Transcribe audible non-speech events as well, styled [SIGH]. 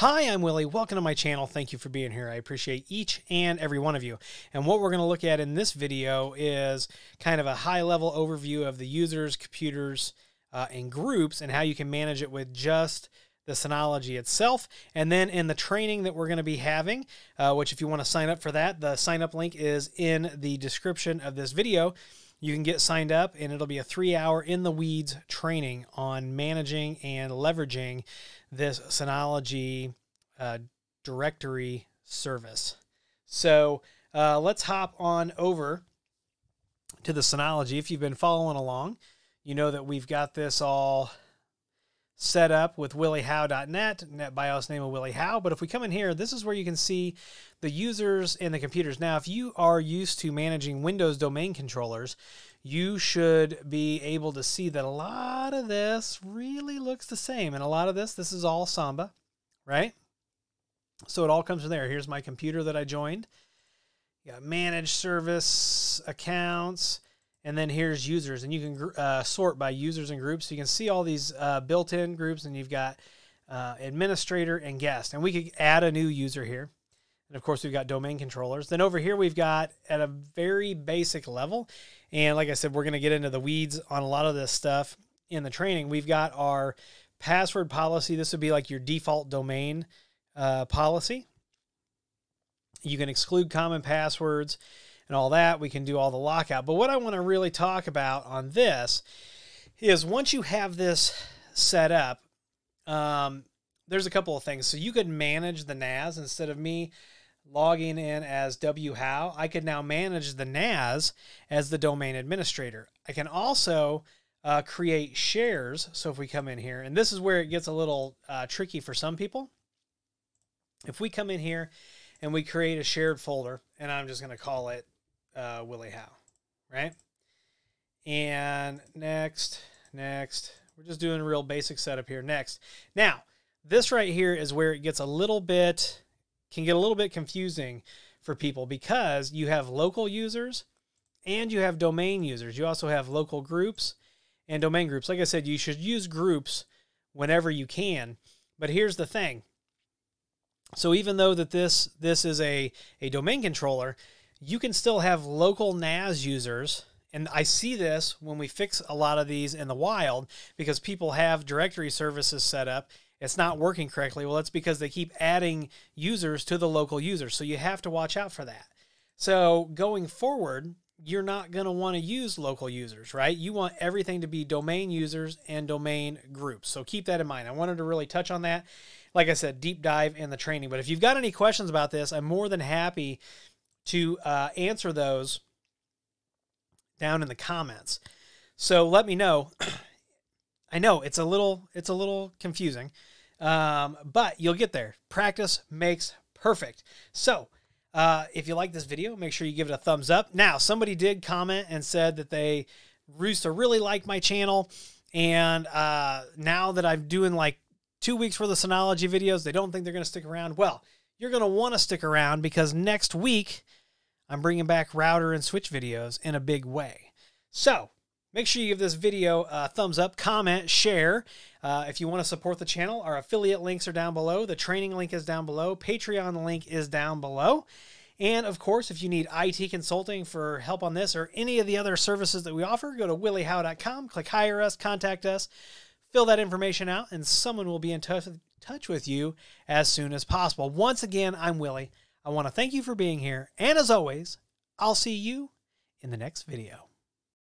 Hi, I'm Willie. Welcome to my channel. Thank you for being here. I appreciate each and every one of you. And what we're going to look at in this video is kind of a high level overview of the users, computers, uh, and groups and how you can manage it with just the Synology itself. And then in the training that we're going to be having, uh, which if you want to sign up for that, the sign up link is in the description of this video. You can get signed up, and it'll be a three hour in the weeds training on managing and leveraging this Synology uh, directory service. So uh, let's hop on over to the Synology. If you've been following along, you know that we've got this all set up with williehowe.net, NetBIOS name of Willie Howe. But if we come in here, this is where you can see the users and the computers. Now, if you are used to managing Windows domain controllers, you should be able to see that a lot of this really looks the same. And a lot of this, this is all Samba, right? So it all comes from there. Here's my computer that I joined. You got managed service accounts and then here's users, and you can uh, sort by users and groups. So you can see all these uh, built-in groups, and you've got uh, administrator and guest. And we could add a new user here. And of course, we've got domain controllers. Then over here, we've got at a very basic level, and like I said, we're going to get into the weeds on a lot of this stuff in the training. We've got our password policy. This would be like your default domain uh, policy. You can exclude common passwords and all that. We can do all the lockout. But what I want to really talk about on this is once you have this set up, um, there's a couple of things. So you could manage the NAS instead of me logging in as whow. I could now manage the NAS as the domain administrator. I can also uh, create shares. So if we come in here, and this is where it gets a little uh, tricky for some people. If we come in here and we create a shared folder, and I'm just going to call it uh, Willie Howe, right? And next, next, we're just doing a real basic setup here. Next, now this right here is where it gets a little bit, can get a little bit confusing for people because you have local users and you have domain users. You also have local groups and domain groups. Like I said, you should use groups whenever you can. But here's the thing. So even though that this this is a, a domain controller, you can still have local NAS users. And I see this when we fix a lot of these in the wild because people have directory services set up. It's not working correctly. Well, that's because they keep adding users to the local users. So you have to watch out for that. So going forward, you're not going to want to use local users, right? You want everything to be domain users and domain groups. So keep that in mind. I wanted to really touch on that. Like I said, deep dive in the training. But if you've got any questions about this, I'm more than happy to uh, answer those down in the comments. So let me know. [CLEARS THROAT] I know it's a little it's a little confusing, um, but you'll get there. Practice makes perfect. So uh, if you like this video, make sure you give it a thumbs up. Now, somebody did comment and said that they to really like my channel, and uh, now that I'm doing like two weeks for the Synology videos, they don't think they're going to stick around. Well, you're going to want to stick around because next week I'm bringing back router and switch videos in a big way. So make sure you give this video a thumbs up, comment, share. Uh, if you want to support the channel, our affiliate links are down below. The training link is down below. Patreon link is down below. And of course, if you need IT consulting for help on this or any of the other services that we offer, go to williehowe.com, click hire us, contact us, fill that information out, and someone will be in touch, touch with you as soon as possible. Once again, I'm Willie. I want to thank you for being here. And as always, I'll see you in the next video.